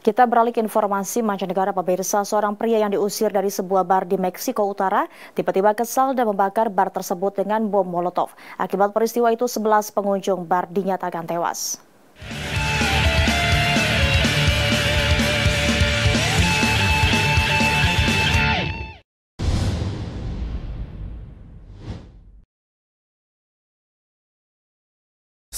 Kita beralih ke informasi mancanegara pemirsa, seorang pria yang diusir dari sebuah bar di Meksiko Utara tiba-tiba kesal dan membakar bar tersebut dengan bom molotov. Akibat peristiwa itu 11 pengunjung bar dinyatakan tewas.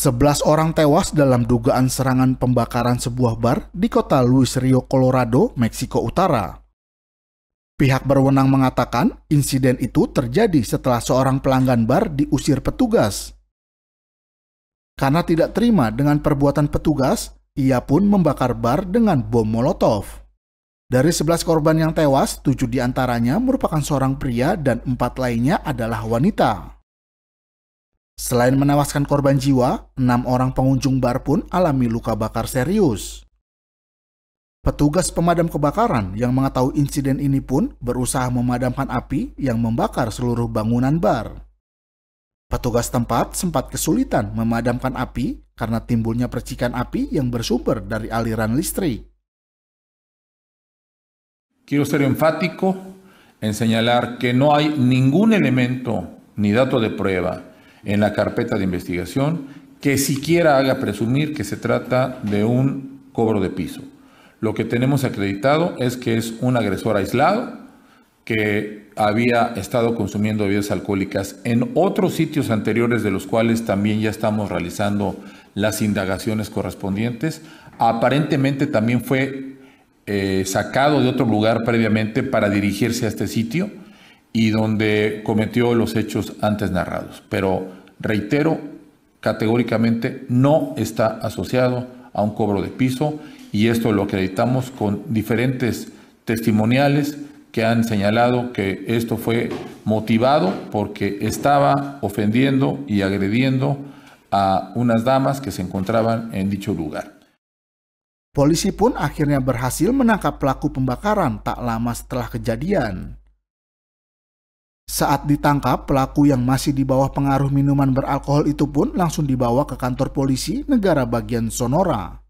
Sebelas orang tewas dalam dugaan serangan pembakaran sebuah bar di kota Luis Rio, Colorado, Meksiko Utara. Pihak berwenang mengatakan insiden itu terjadi setelah seorang pelanggan bar diusir petugas. Karena tidak terima dengan perbuatan petugas, ia pun membakar bar dengan bom molotov. Dari 11 korban yang tewas, tujuh di antaranya merupakan seorang pria dan empat lainnya adalah wanita. Selain menewaskan korban jiwa, enam orang pengunjung bar pun alami luka bakar serius. Petugas pemadam kebakaran yang mengetahui insiden ini pun berusaha memadamkan api yang membakar seluruh bangunan bar. Petugas tempat sempat kesulitan memadamkan api karena timbulnya percikan api yang bersumber dari aliran listrik. Quiero ser enfático en señalar que no hay ningún elemento ni dato de prueba en la carpeta de investigación que siquiera haga presumir que se trata de un cobro de piso. Lo que tenemos acreditado es que es un agresor aislado que había estado consumiendo bebidas alcohólicas en otros sitios anteriores de los cuales también ya estamos realizando las indagaciones correspondientes. Aparentemente también fue eh, sacado de otro lugar previamente para dirigirse a este sitio y donde cometió los hechos antes narrados. Pero reitero, categóricamente no está asociado a un cobro de piso y esto lo acreditamos con diferentes testimoniales que han señalado que esto fue motivado porque estaba ofendiendo y agrediendo a unas damas que se encontraban en dicho lugar. Polisi pun akhirnya berhasil menangkap pelaku pembakaran tak lama setelah kejadian. Saat ditangkap, pelaku yang masih di bawah pengaruh minuman beralkohol itu pun langsung dibawa ke kantor polisi negara bagian Sonora.